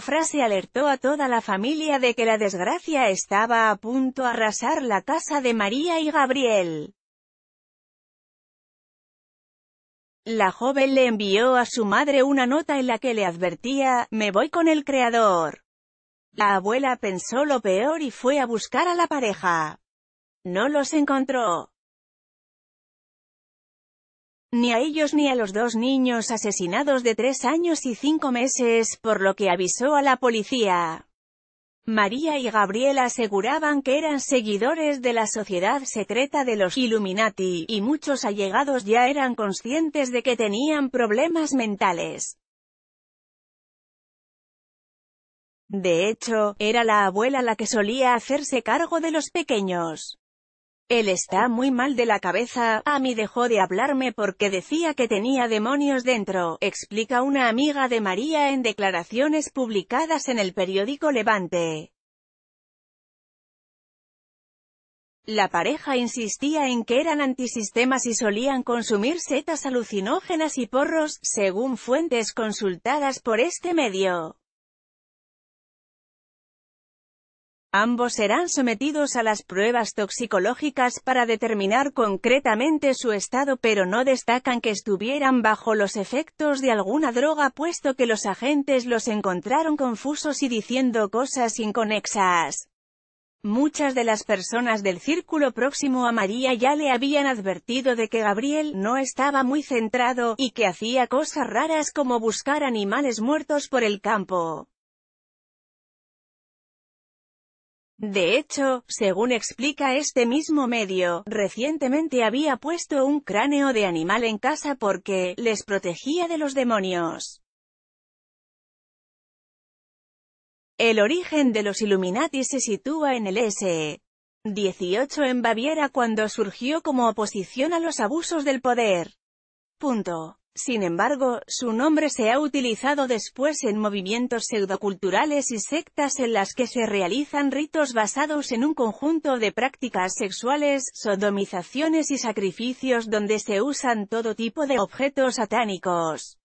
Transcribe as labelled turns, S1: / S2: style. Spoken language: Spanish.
S1: frase alertó a toda la familia de que la desgracia estaba a punto de arrasar la casa de María y Gabriel. La joven le envió a su madre una nota en la que le advertía, me voy con el creador. La abuela pensó lo peor y fue a buscar a la pareja. No los encontró ni a ellos ni a los dos niños asesinados de tres años y cinco meses, por lo que avisó a la policía. María y Gabriel aseguraban que eran seguidores de la sociedad secreta de los Illuminati, y muchos allegados ya eran conscientes de que tenían problemas mentales. De hecho, era la abuela la que solía hacerse cargo de los pequeños. Él está muy mal de la cabeza, a mí dejó de hablarme porque decía que tenía demonios dentro, explica una amiga de María en declaraciones publicadas en el periódico Levante. La pareja insistía en que eran antisistemas y solían consumir setas alucinógenas y porros, según fuentes consultadas por este medio. Ambos serán sometidos a las pruebas toxicológicas para determinar concretamente su estado pero no destacan que estuvieran bajo los efectos de alguna droga puesto que los agentes los encontraron confusos y diciendo cosas inconexas. Muchas de las personas del círculo próximo a María ya le habían advertido de que Gabriel no estaba muy centrado, y que hacía cosas raras como buscar animales muertos por el campo. De hecho, según explica este mismo medio, recientemente había puesto un cráneo de animal en casa porque, les protegía de los demonios. El origen de los Illuminati se sitúa en el S. 18 en Baviera cuando surgió como oposición a los abusos del poder. Punto. Sin embargo, su nombre se ha utilizado después en movimientos pseudoculturales y sectas en las que se realizan ritos basados en un conjunto de prácticas sexuales, sodomizaciones y sacrificios donde se usan todo tipo de objetos satánicos.